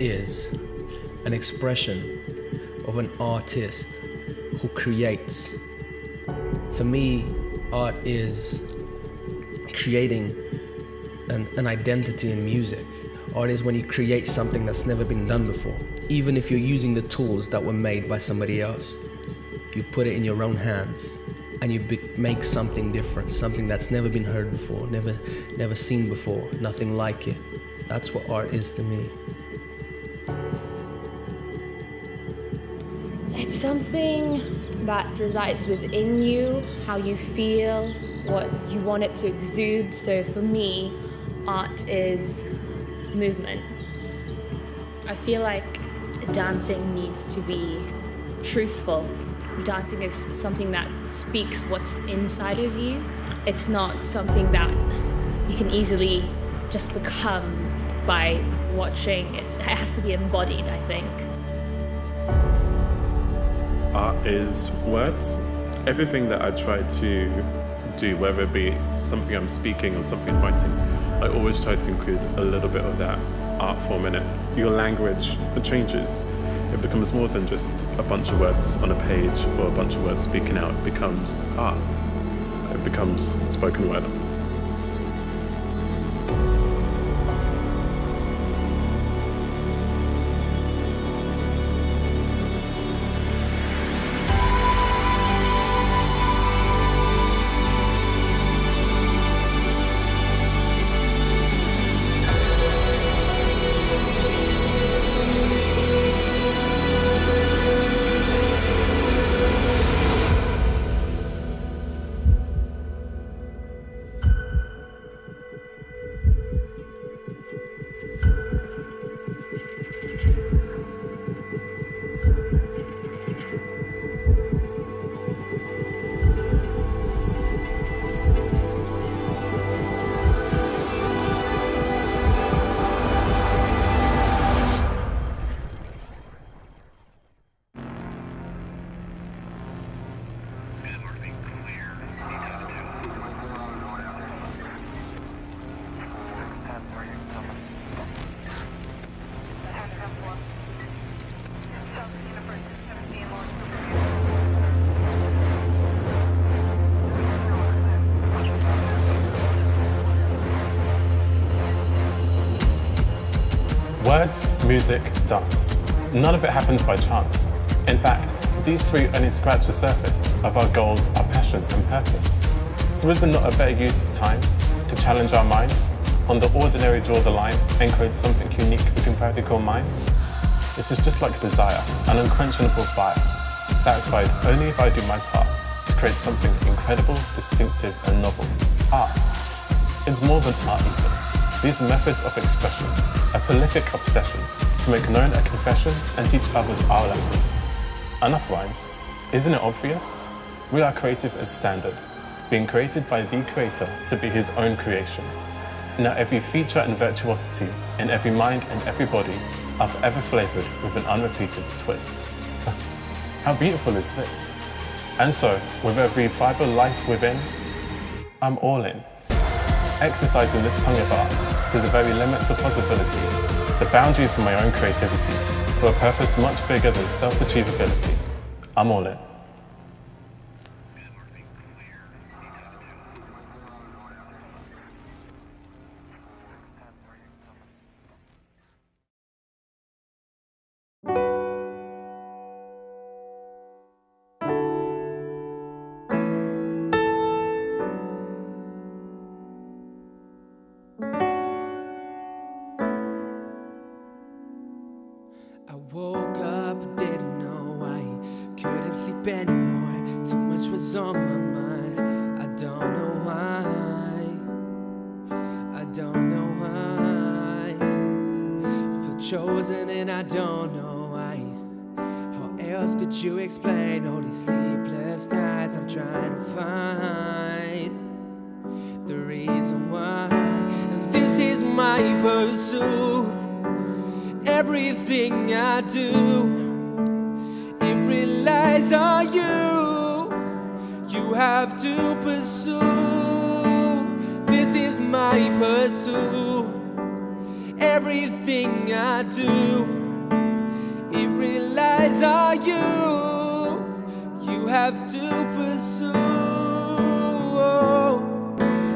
is an expression of an artist who creates. For me, art is creating an, an identity in music. Art is when you create something that's never been done before. Even if you're using the tools that were made by somebody else, you put it in your own hands and you be- make something different, something that's never been heard before, never, never seen before, nothing like it. That's what art is to me. Something that resides within you, how you feel, what you want it to exude. So for me, art is movement. I feel like dancing needs to be truthful. Dancing is something that speaks what's inside of you. It's not something that you can easily just become by watching. It's, it has to be embodied, I think. Art is words. Everything that I try to do, whether it be something I'm speaking or something I'm writing, I always try to include a little bit of that art form in it. Your language the changes. It becomes more than just a bunch of words on a page or a bunch of words speaking out. It becomes art. It becomes spoken word. Words, music, dance. None of it happens by chance. In fact, these three only scratch the surface of our goals, our passion, and purpose. So is there not a better use of time to challenge our minds, on the ordinary draw the line, and create something unique we can proudly mine? This is just like desire, an unquenchable fire, satisfied only if I do my part to create something incredible, distinctive, and novel. Art. It's more than art even. These methods of expression, a prolific obsession to make known a confession and teach others our lesson. Enough rhymes. Isn't it obvious? We are creative as standard, being created by the creator to be his own creation. Now every feature and virtuosity in every mind and every body are forever flavored with an unrepeated twist. How beautiful is this? And so, with every fiber life within, I'm all in. Exercising this tongue of art to the very limits of possibility, the boundaries for my own creativity, for a purpose much bigger than self-achievability. I'm all in. I woke up, didn't know I couldn't sleep anymore. Too much was on my mind. I don't know why. I don't know why. Feel chosen and I don't know why. How else could you explain all these sleepless nights everything I do, it relies on you. You have to pursue. This is my pursuit. Everything I do, it relies on you. You have to pursue.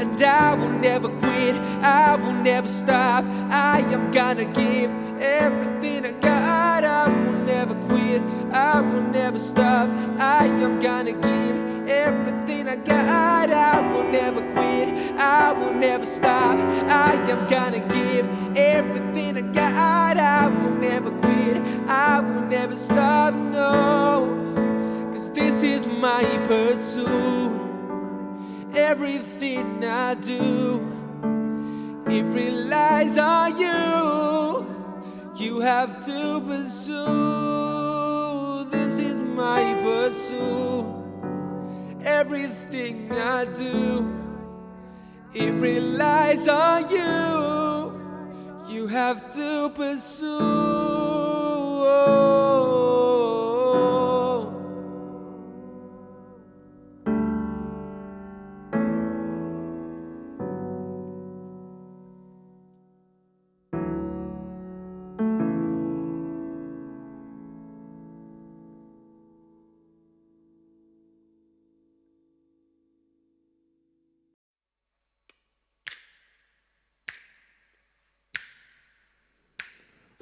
And I will never quit, I will never stop. I am gonna give everything I got. I will never quit, I will never stop. I am gonna give everything I got. I will never quit, I will never stop. I am gonna give everything I got. I will never quit, I will never stop. No, cause this is my pursuit. Everything I do, it relies on you. You have to pursue. This is my pursuit. Everything I do, it relies on you. You have to pursue.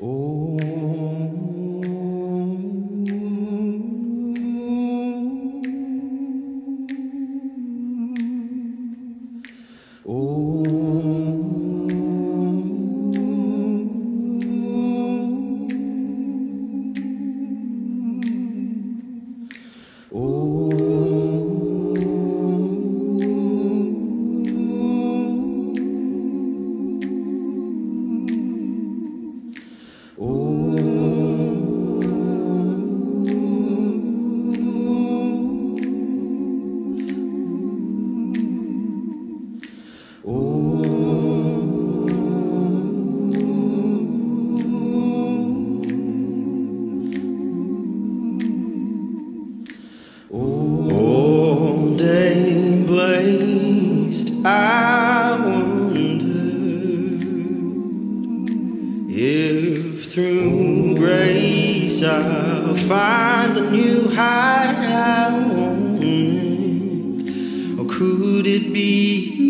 All high or oh, could it be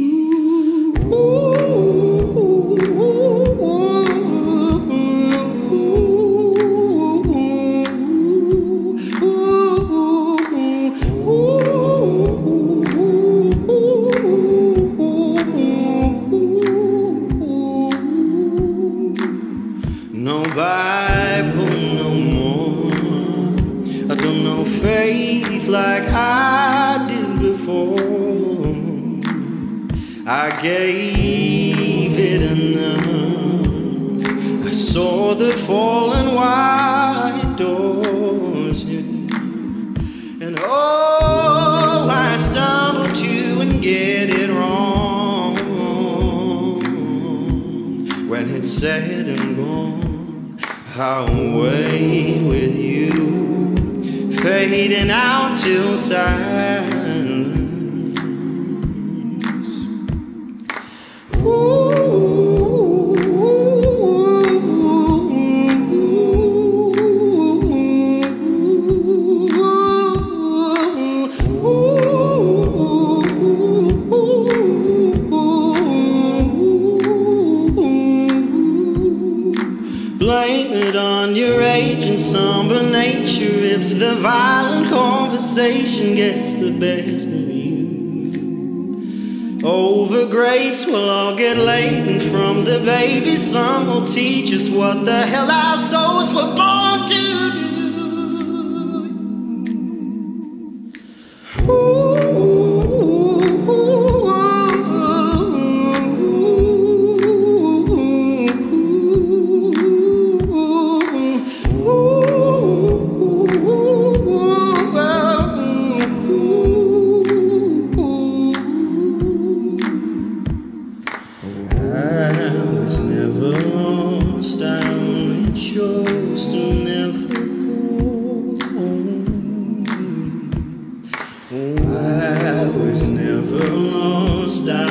I gave it enough. I saw the fallen white doors. And oh, I stumbled to and get it wrong when it's said and gone. How away with you, fading out till silence. Over grapes we'll all get laden from the baby. Some will teach us what the hell our souls were born to I was never lost. I